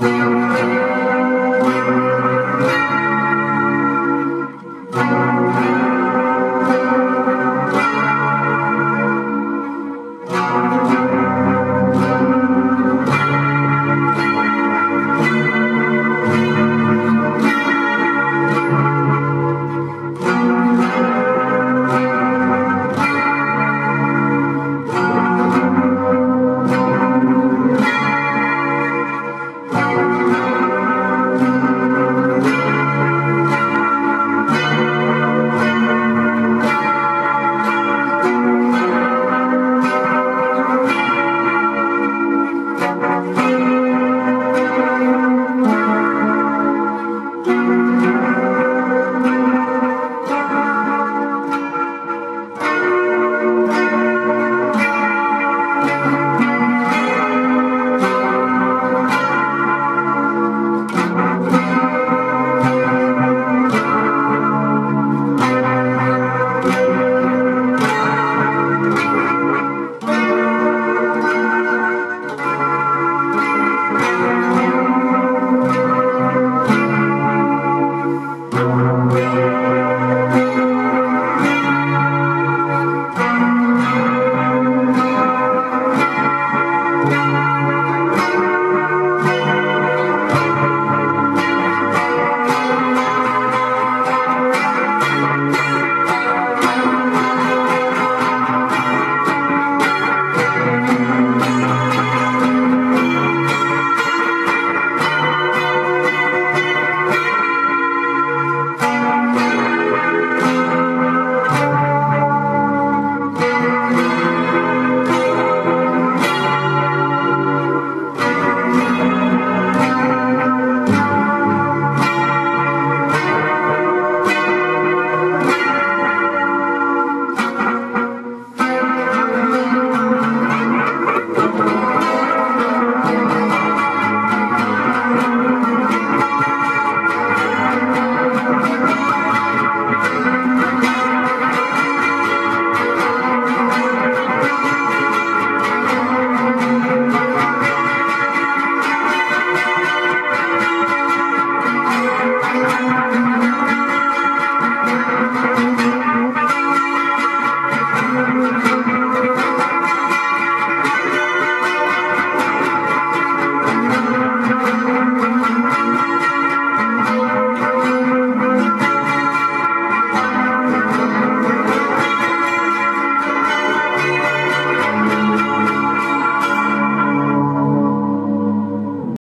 Música